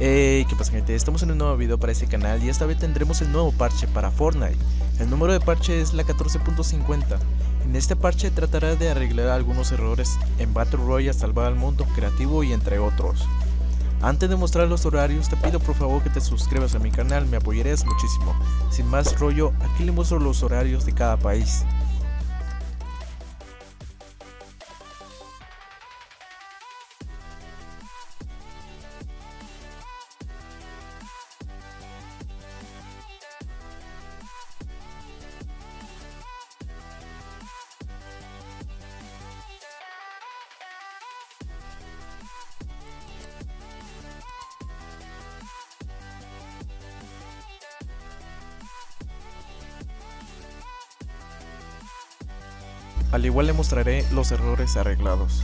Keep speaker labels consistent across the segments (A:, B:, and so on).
A: Hey, ¿qué pasa gente? Estamos en un nuevo video para este canal y esta vez tendremos el nuevo parche para Fortnite. El número de parche es la 14.50. En este parche tratará de arreglar algunos errores en Battle Royale, salvar al mundo creativo y entre otros. Antes de mostrar los horarios, te pido por favor que te suscribas a mi canal, me apoyarías muchísimo. Sin más rollo, aquí le muestro los horarios de cada país. Al igual le mostraré los errores arreglados.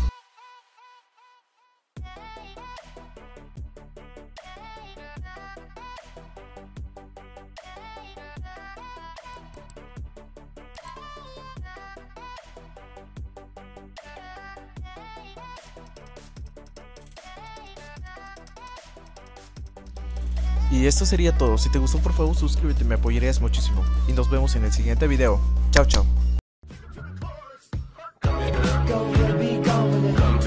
A: Y esto sería todo, si te gustó por favor suscríbete, me apoyarías muchísimo. Y nos vemos en el siguiente video. Chao chao. Go ahead, be gone with it.